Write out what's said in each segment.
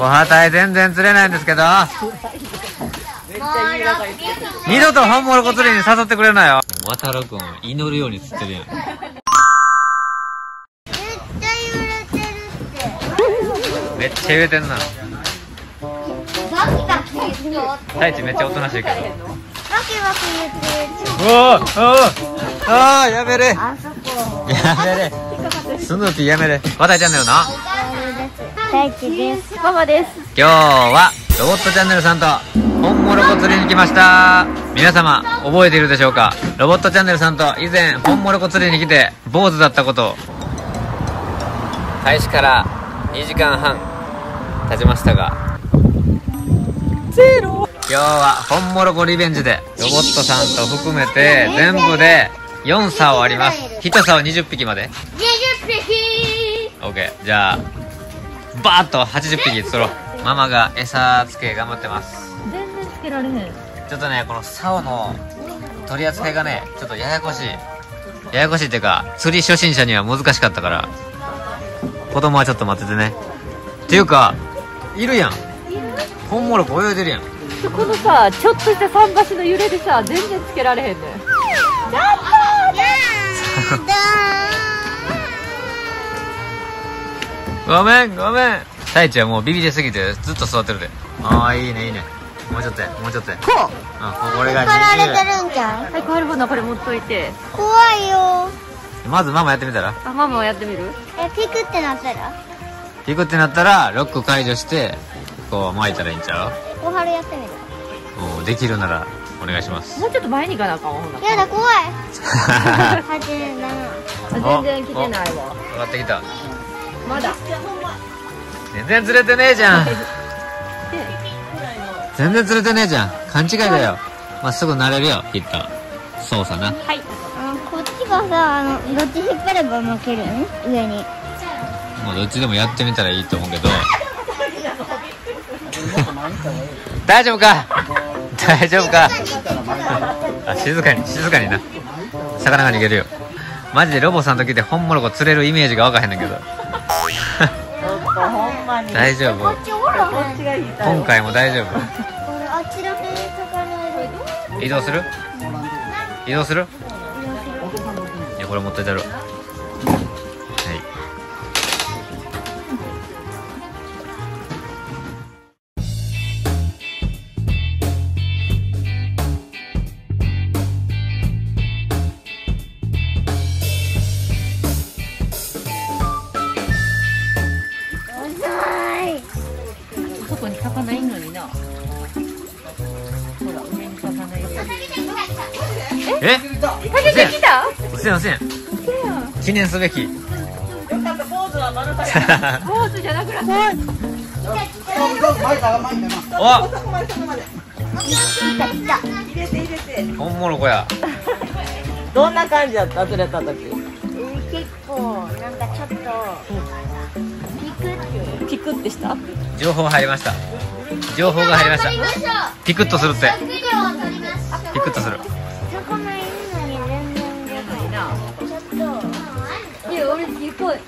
小旗全然釣れないんですけど。二度と本物子釣りに誘ってくれなよ。渡るくん祈るように釣ってるやん。めっちゃ揺れてんな。太一めっちゃおとなしいけど。おおおああやめれ。やめれ。スヌーピーやめれ。話題チャンネルの大地です。ママです。今日はロボットチャンネルさんと本物子釣りに来ました。皆様覚えているでしょうか？ロボットチャンネルさんと以前本物子釣りに来て坊主だったこと。を開始から2時間半経ちましたが。ゼロ。今日は本物子リベンジでロボットさんと含めて全部で4竿あります。1竿20匹まで。20匹。OK じゃあバーッと80匹釣ろう。ママが餌付け頑張ってます。全然つけられへん。ちょっとねこの竿の取り扱いがねちょっとややこしい。ややこしいっていうか釣り初心者には難しかったから。子供はちょっと待っててね。っていうかいるやん。本物子泳いでるやん。このさちょっとした桟橋の揺れでさ全然つけられへんねんごめんごめん。太一はもうビビりすぎてずっと座ってるで。ああいいねいいね。もうちょっとやもうちょっとや。こう。あこれが引っ張られて20るんじゃん。はいカエルボナこれ持っといて。怖いよ。まずママやってみたら？あママもやってみる？えピクってなったら？ピクってなったらロック解除してこう巻いたらいいんちゃう？小春やってみる？もうできるならお願いします。もうちょっと前に行かなあかんわほんならやだ怖い。全然来てないわ。上がってきたまだ。全然釣れてねえじゃん。で 全然釣れてねえじゃん。勘違いだよ。まあすぐ慣れるよきっと。操作な。はい。あのこっちがさあのどっち引っ張れば負けるん？上に。もうどっちでもやってみたらいいと思うけど。大丈夫か？大丈夫か？あ静かに静かにな。魚が逃げるよ。マジでロボさんと来て本物子釣れるイメージが分かへんねんけどまに大丈夫こっちおらこっちがいい。今回も大丈夫。これあちらに魚いる移動する？移動する？いやこれ持ってたるえ？かけてきた？うせん。うせん記念すべき。ポーズじゃなくなった。お来た来た本物子や。どんな感じだった？釣れた時。えー結構なんかちょっとピクって。ピクってした？情報入りました。情報が入りました。ピクッとするって。ピクッとするや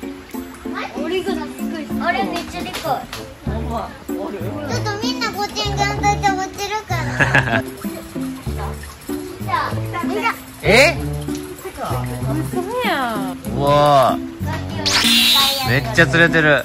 俺でかい俺がでかい。俺めっちゃでかいまおる。ちょっとみんなごちんがんといて持ってるから。え？そうやん。うわめっちゃ釣れてる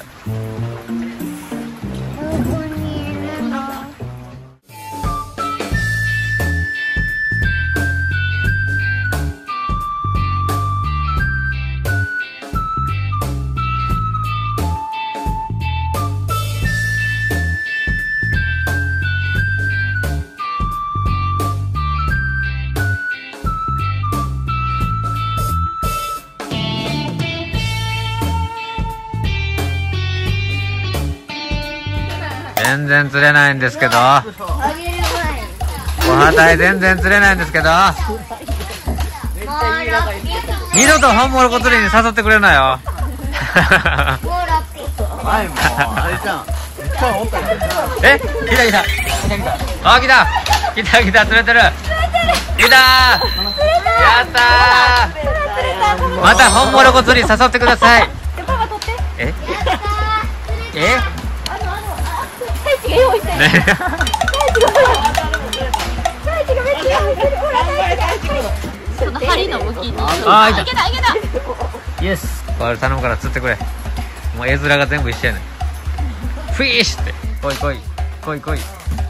然釣れないんですけど。あげる小旗全然釣れないんですけど。二度と本物子釣りに誘ってくれなよ。え？来た来た。あ来た。来た来た。釣れてる。来た。やったー。また本物子釣り誘ってください。え？え？ね。その針の向きにあーいけたいけた。イエスこれ頼むから釣ってくれ。もう絵面が全部一緒やねん。フィッシュって。来い来い。来い来い。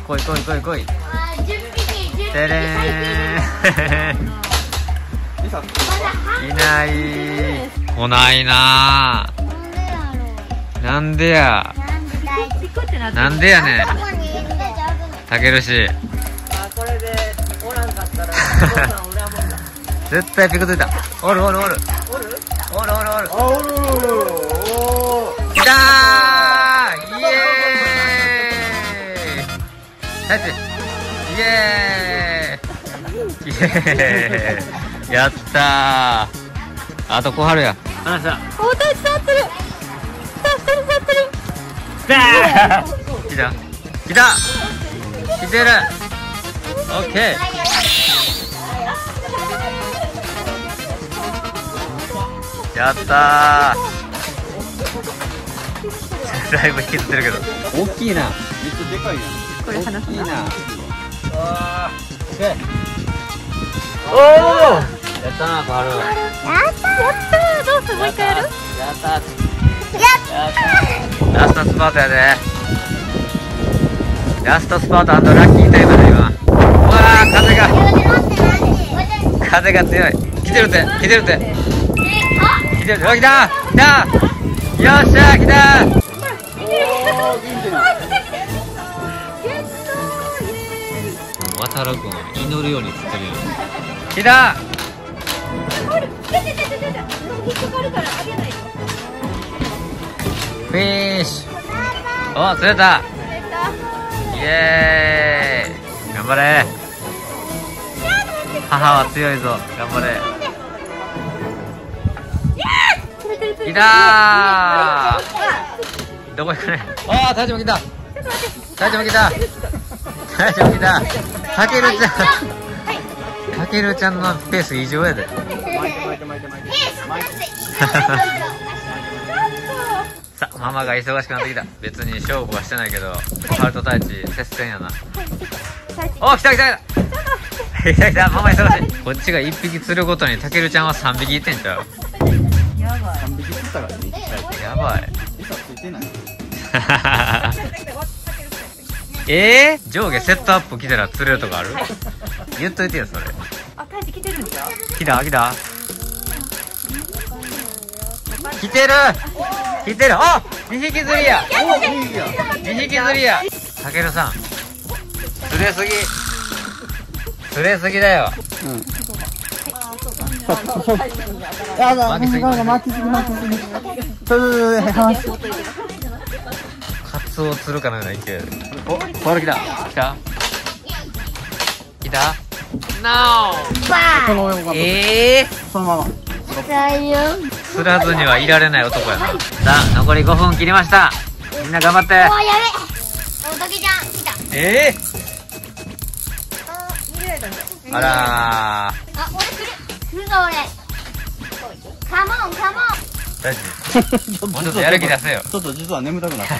来い来い来い来い。あー10匹10匹てれーん。いない。来ないな。なんでやろなんでやなんでピクってなってなんでやねん。たけるし。あこれでおらんかったらお父さん裏もんだ絶対ピクついた。おるおるおる。おるおるおる。おるあおるおるおー来たーイエーイ。タッチイエーイ。イエーイ。やったー。あと小春や。話したおたち触ってる触ってる触ってる来た。来た。来てる。オッケーやったー。だいぶ引きずってるけど。大きいな。めっちゃでかいやん。これ話すいいな。あー。おおやったな小春やったやったー。どうする？もう一回やる？やったやったラストスパートやで。ラストスパートラッキータイムだ今。うわー風が。風が強い。来てるって来てるって。来てる。お来た。来た。よっしゃ来た渡る君祈るように釣ってるよ来たフィッシュ。お釣れた。イエーイ。頑張れ。母は強いぞ。頑張れ。来たー。どこ行くね？ああ大丈夫来た。大丈夫来た。大丈夫来た。たけるちゃん。たけるちゃんのペース異常やでママが忙しくなってきた。別に勝負はしてないけどハルト太一接戦やな。お来た来た来た。来た来た。ママ忙しい。こっちが1匹釣るごとにたけるちゃんは3匹いってんちゃう？3匹釣ったからね。やばい。餌ついてない。えー、上下セットアップ来たら釣れるとかある？言っといてよそれ。あタイチ来てるんじゃん来た来た来てる。来てる。あ2匹釣りや。おいいや2匹釣りや。たけるさん。釣れすぎ。釣れすぎだよ。やだ巻きすぎ。巻きすぎ。巻きすぎ。そうそうそうはいカツオを釣るかのような勢いでおこれ来た来た来た NO ええそのままー、釣らずにはいられない男やな。さあ残り5分切りました。みんな頑張って。おーやべ。おときちゃん来た。ええー、あらあ俺来る。来るぞ俺。カモンカモン。ー大丈夫もうちょっとやる気出せよ。ちょっと実は眠たくなった。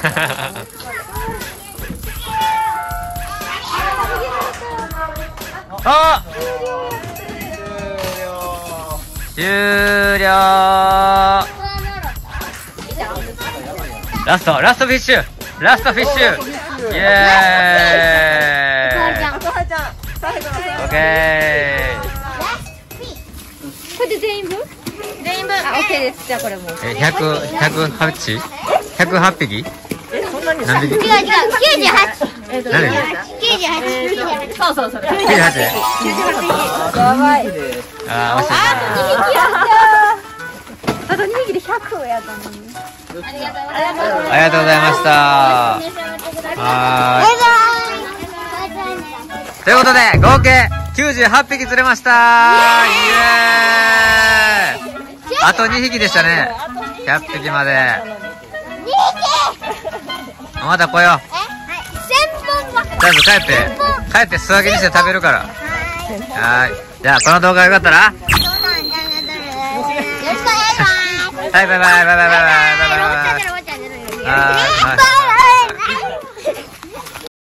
あ終了ラストラストフィッシュ。ラストフィッシュ。イエーイ。オッケこれで全員分？全員分。あオッケーです。じゃあこれもう。ーえ？100 108 108匹何匹？違う違う。98えっと何98そうそうそう。98やばい。あー惜しい。あと2匹で100やったのにありがとうございます。ありがとうございました。はーい。ということで合計98匹釣れました。あと2匹でしたね。100匹まで。また来よう。1000本ばっかとりあえず帰って帰って素揚げにして食べるから。はーい。じゃあこの動画がよかったらよろしくお願いしますは